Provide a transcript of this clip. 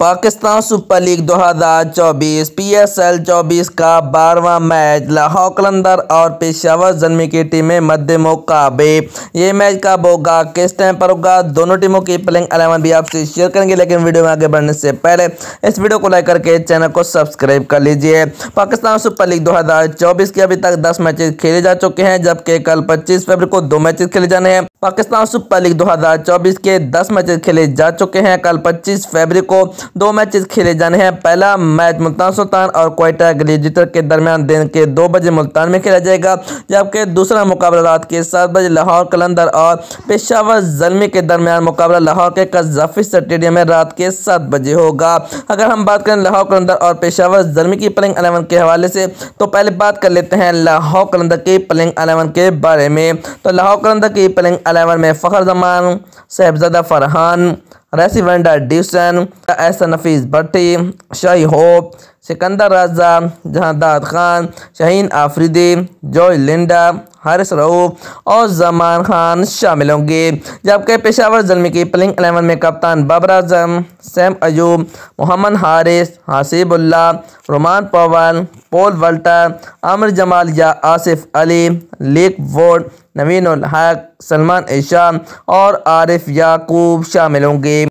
Pakistan super league 2024 PSL 24 का बारहवां match, Lahore कलंदर और पेशावर जन्मी की टीमें मध्य मुकाबे ये मैच कब होगा, किस टाइम पर होगा, दोनों टीमों की प्लेइंग अलेवन भी आपसे शेयर करेंगे, लेकिन वीडियो में आगे बढ़ने से पहले इस वीडियो को लाइक करके चैनल को सब्सक्राइब कर लीजिए। पाकिस्तान सुपर लीग दो हज़ार चौबीस के अभी तक दस मैचेज खेले जा चुके हैं, जबकि कल पच्चीस फरवरी को दो मैचेज खेले जाने हैं। पाकिस्तान सुपर लीग 2024 के 10 मैचेस खेले जा चुके हैं। कल 25 फरवरी को दो मैचेस खेले जाने हैं। पहला मैच मुल्तान सुल्तान और कोयटा ग्लेजिटर के दरमियान दिन के दो बजे मुल्तान में खेला जाएगा, जबकि दूसरा मुकाबला रात के सात बजे लाहौर, कलंदर और पेशावर जलमी के दरमियान मुकाबला लाहौर के कजाफी स्टेडियम में रात के सात बजे होगा। अगर हम बात करें लाहौर, कलंदर और पेशावर जलमी की प्लेइंग अलेवन के हवाले से तो पहले बात कर लेते हैं लाहौर, कलंदर की प्लेइंग अलेवन के बारे में। तो लाहौर, कलंदर की प्लेइंग अलेवन में Fakhar Zaman Sahibzada Farhan Rassie van der Dussen Ehsan Nafees Bhatti Shai Hope Sikandar Raza Jahandad Khan, Shaheen Afridi, Joy Linda, Haris Rauf और जमान खान शामिल होंगे। जबकि पेशावर जलमी की प्लिंग एलेवन में कप्तान बाबर आज़म, सैम अयूब, मोहम्मद हारिस, हासिबुल्ला, रोमान पवन पोल वल्टर आमिर जमाल या आसिफ अली लेक वोड नवीन हक, सलमान ईशान और आरिफ याकूब शामिल होंगे।